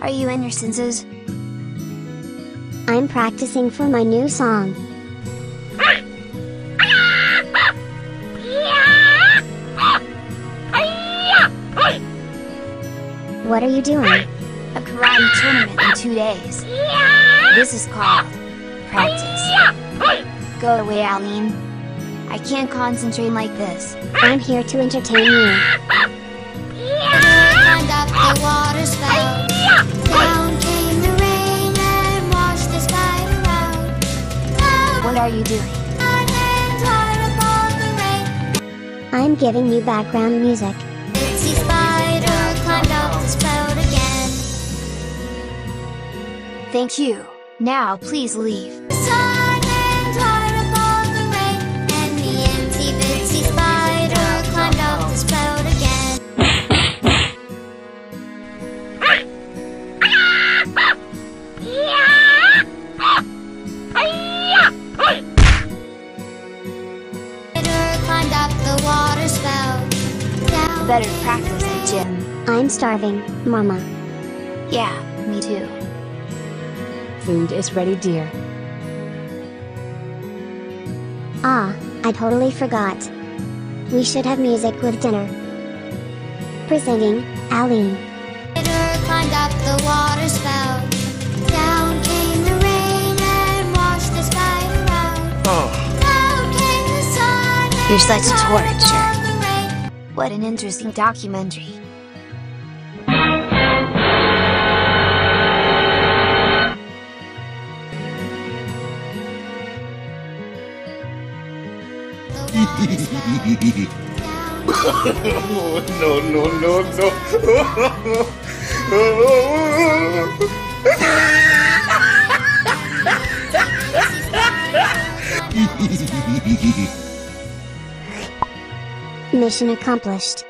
Are you in your senses? I'm practicing for my new song. What are you doing? A karate tournament in two days. This is called practice. Go away, Aline. I can't concentrate like this. I'm here to entertain you. What are you doing? my hands are upon the rain. I'm giving you background music. Itsy spider climbed up the spout again. Thank you. Now please leave. The Better practice at gym. I'm starving, Mama. Yeah, me too. Food is ready, dear. Ah, I totally forgot. We should have music with dinner. Presenting, Aline. Spider climbed up the water spout. Down came the rain and washed the sky around. Down came the sun. You're such a torture. Upon the rain. What an interesting documentary. The water spout. Down no, no, no, no. Mission accomplished.